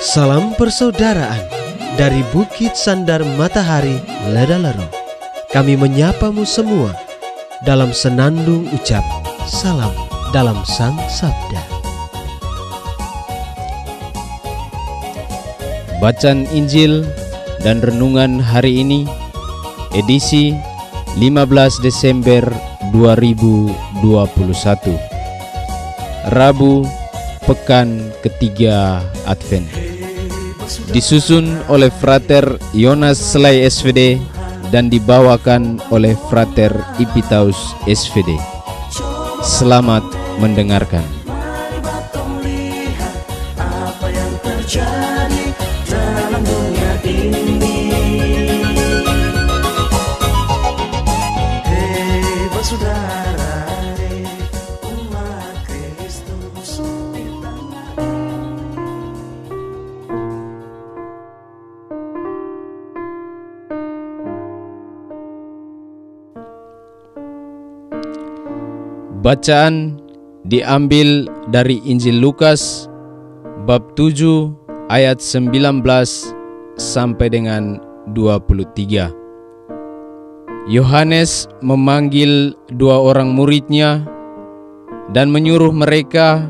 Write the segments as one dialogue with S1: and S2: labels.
S1: Salam persaudaraan dari Bukit Sandar Matahari Ledalero. Kami menyapamu semua dalam senandung ucap salam dalam Sang Sabda.
S2: Bacaan Injil dan renungan hari ini edisi 15 Desember 2021 Rabu pekan ketiga Advent disusun oleh Frater Yonas Selai SVD dan dibawakan oleh Frater Ipitaus SVD. Selamat mendengarkan. Bacaan diambil dari Injil Lukas bab 7 ayat 19 sampai dengan 23. Yohanes memanggil dua orang muridnya dan menyuruh mereka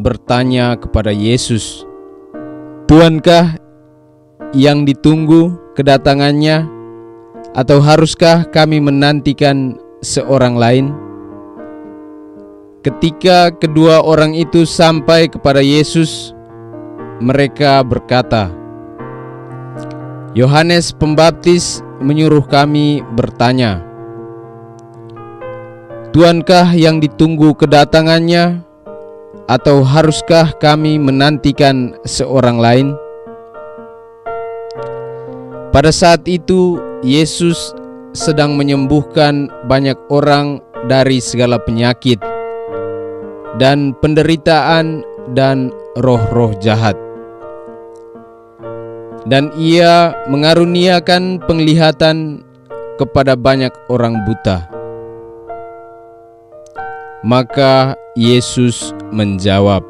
S2: bertanya kepada Yesus, "Tuankah yang ditunggu kedatangannya atau haruskah kami menantikan seorang lain?" Ketika kedua orang itu sampai kepada Yesus, mereka berkata, "Yohanes Pembaptis menyuruh kami bertanya, Tuankah yang ditunggu kedatangannya, atau haruskah kami menantikan seorang lain?" Pada saat itu, Yesus sedang menyembuhkan banyak orang dari segala penyakit dan penderitaan dan roh-roh jahat. Dan ia mengaruniakan penglihatan kepada banyak orang buta. Maka Yesus menjawab,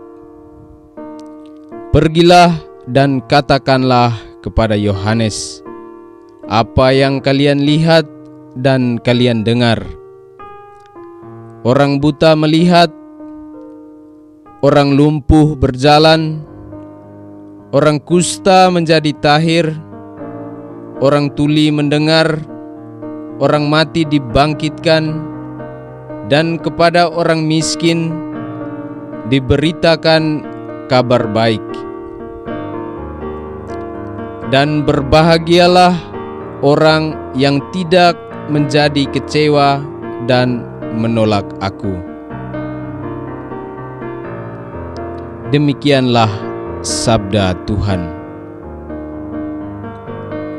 S2: "Pergilah dan katakanlah kepada Yohanes apa yang kalian lihat dan kalian dengar. Orang buta melihat, orang lumpuh berjalan, orang kusta menjadi tahir, orang tuli mendengar, orang mati dibangkitkan, dan kepada orang miskin diberitakan kabar baik. Dan berbahagialah orang yang tidak menjadi kecewa dan menolak aku. Demikianlah sabda Tuhan.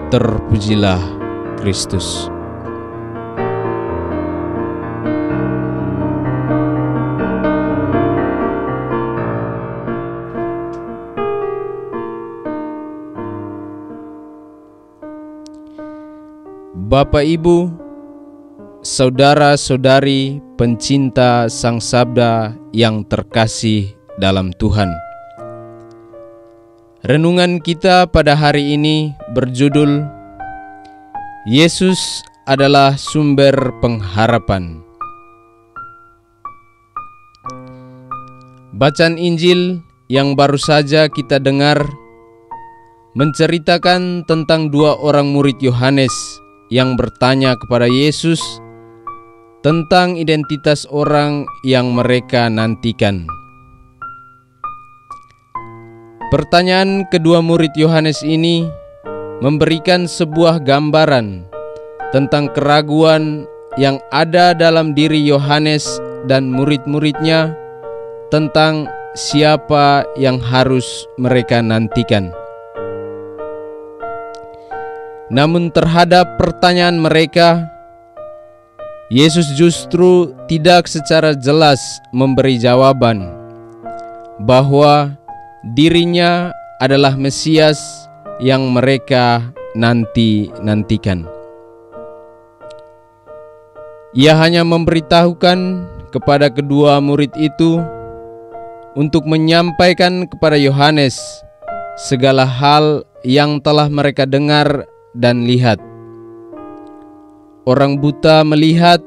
S2: Terpujilah Kristus. Bapak Ibu, saudara-saudari pencinta Sang Sabda yang terkasih dalam Tuhan. Renungan kita pada hari ini berjudul Yesus adalah sumber pengharapan. Bacaan Injil yang baru saja kita dengar menceritakan tentang dua orang murid Yohanes yang bertanya kepada Yesus tentang identitas orang yang mereka nantikan. Pertanyaan kedua murid Yohanes ini memberikan sebuah gambaran tentang keraguan yang ada dalam diri Yohanes dan murid-muridnya tentang siapa yang harus mereka nantikan. Namun, terhadap pertanyaan mereka, Yesus justru tidak secara jelas memberi jawaban bahwa dirinya adalah Mesias yang mereka nanti-nantikan. Ia hanya memberitahukan kepada kedua murid itu untuk menyampaikan kepada Yohanes segala hal yang telah mereka dengar dan lihat. Orang buta melihat,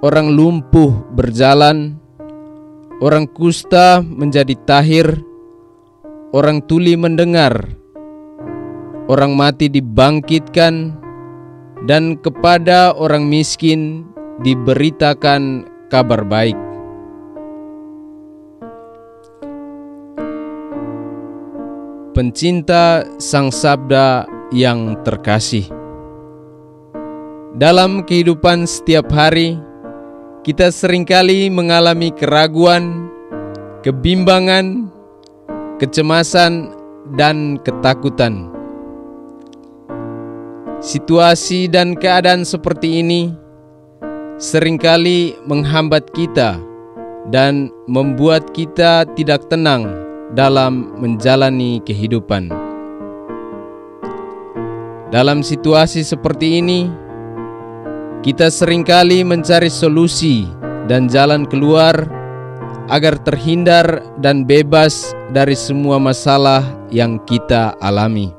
S2: orang lumpuh berjalan, orang kusta menjadi tahir, orang tuli mendengar, orang mati dibangkitkan, dan kepada orang miskin diberitakan kabar baik. Pencinta Sang Sabda yang terkasih, dalam kehidupan setiap hari, kita sering kali mengalami keraguan, kebimbangan, kecemasan, dan ketakutan. Situasi dan keadaan seperti ini sering kali menghambat kita dan membuat kita tidak tenang dalam menjalani kehidupan. Dalam situasi seperti ini, kita sering kali mencari solusi dan jalan keluar agar terhindar dan bebas dari semua masalah yang kita alami.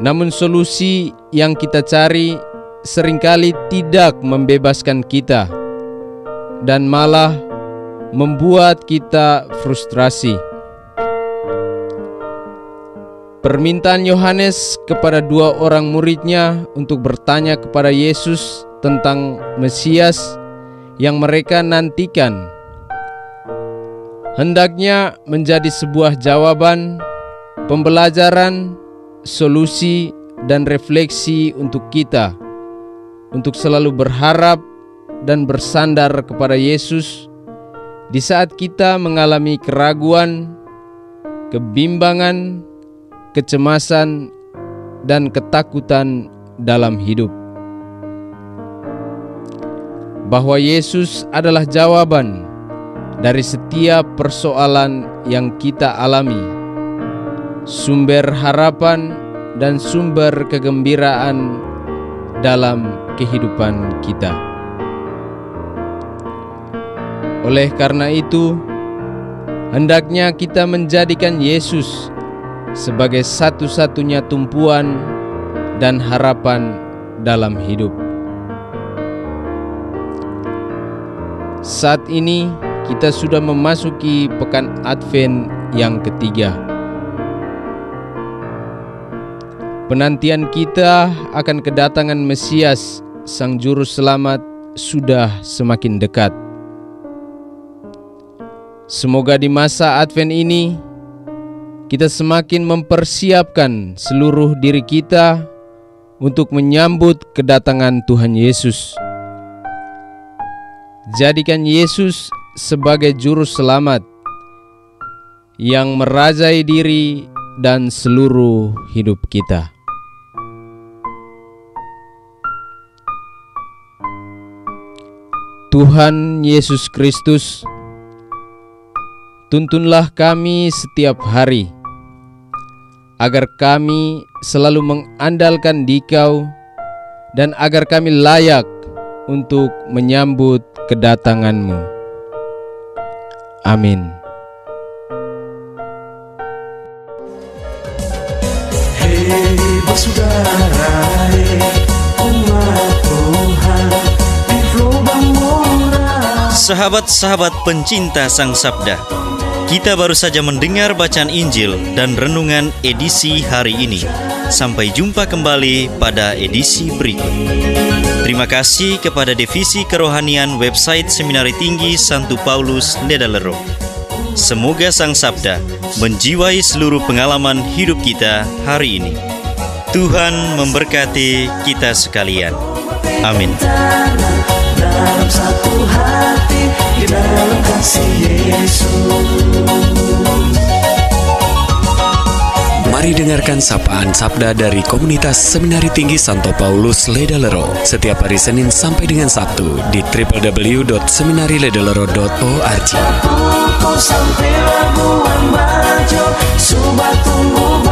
S2: Namun, solusi yang kita cari sering kali tidak membebaskan kita dan malah membuat kita frustrasi. Permintaan Yohanes kepada dua orang muridnya untuk bertanya kepada Yesus tentang Mesias yang mereka nantikan hendaknya menjadi sebuah jawaban, pembelajaran, solusi, dan refleksi untuk kita untuk selalu berharap dan bersandar kepada Yesus di saat kita mengalami keraguan, kebimbangan, kecemasan, dan ketakutan dalam hidup. Bahwa Yesus adalah jawaban dari setiap persoalan yang kita alami, sumber harapan dan sumber kegembiraan dalam kehidupan kita. Oleh karena itu, hendaknya kita menjadikan Yesus sebagai satu-satunya tumpuan dan harapan dalam hidup. Saat ini kita sudah memasuki pekan Advent yang ketiga. Penantian kita akan kedatangan Mesias, Sang Juru Selamat, sudah semakin dekat. Semoga di masa Advent ini kita semakin mempersiapkan seluruh diri kita untuk menyambut kedatangan Tuhan Yesus. Jadikan Yesus sebagai juru selamat yang merajai diri dan seluruh hidup kita. Tuhan Yesus Kristus, tuntunlah kami setiap hari, agar kami selalu mengandalkan Dikau dan agar kami layak untuk menyambut kedatangan-Mu. Amin.
S3: Umat Tuhan di.
S4: Sahabat-sahabat pencinta Sang Sabda, kita baru saja mendengar bacaan Injil dan renungan edisi hari ini. Sampai jumpa kembali pada edisi berikut. Terima kasih kepada Divisi Kerohanian website Seminari Tinggi Santo Paulus Ledalero. Semoga Sang Sabda menjiwai seluruh pengalaman hidup kita hari ini. Tuhan memberkati kita sekalian. Amin.
S3: Dalam satu hati di dalam kasih Yesus.
S5: Mari dengarkan sapaan sabda dari komunitas Seminari Tinggi Santo Paulus Ledalero setiap hari Senin sampai dengan Sabtu di www.seminariledalero.org.
S3: Sampai Labuan Bajo Subat tunggu